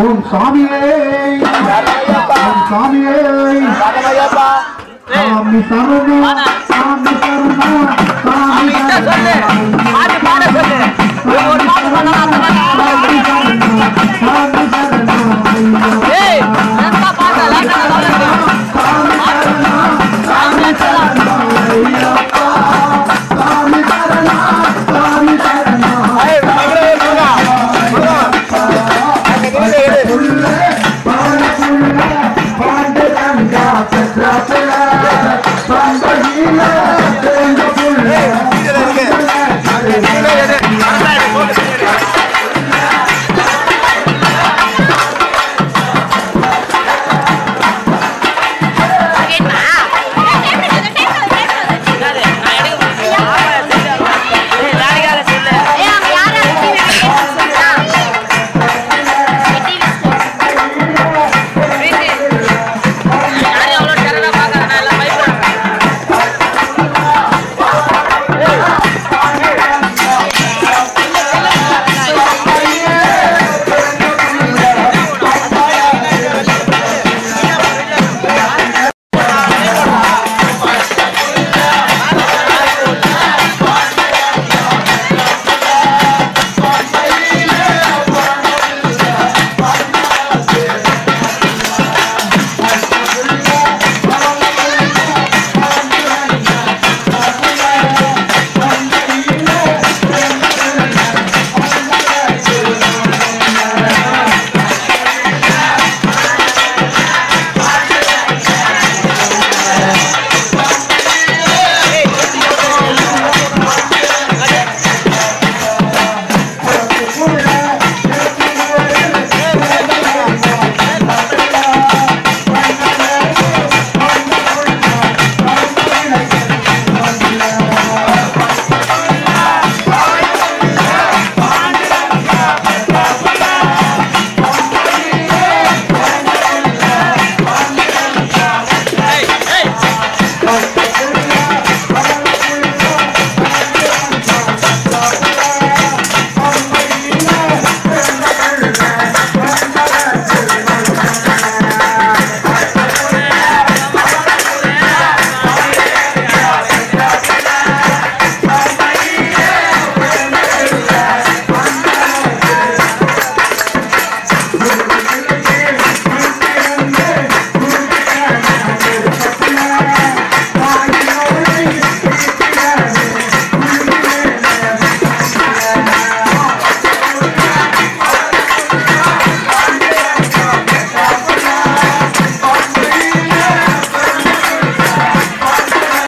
உன் சாமியே உன் சாமியே. சாமி சரணம் சாமி சரணம்